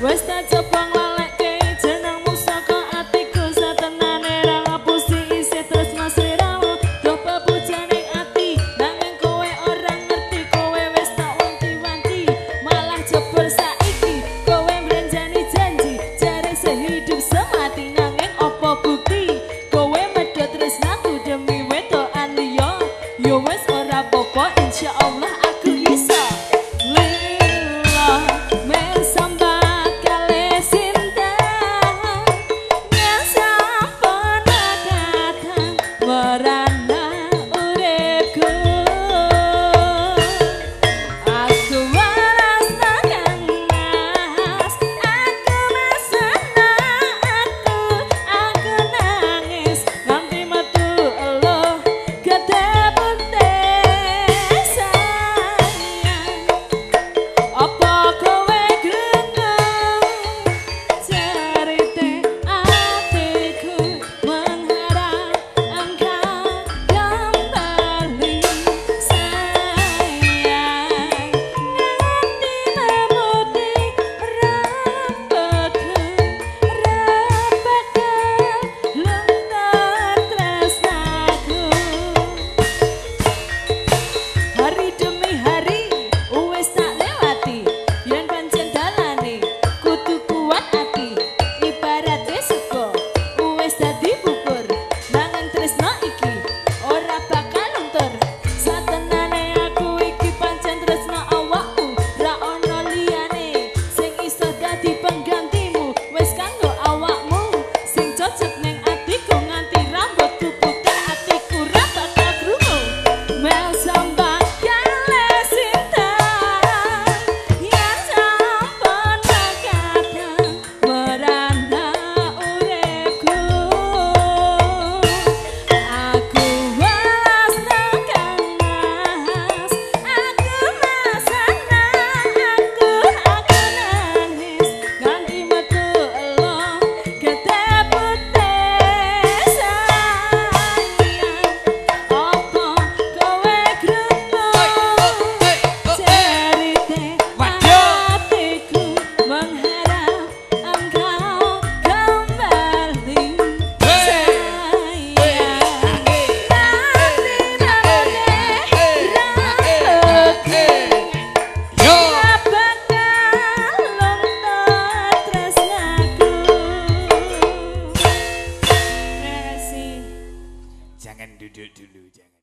Wes tak do do do do. do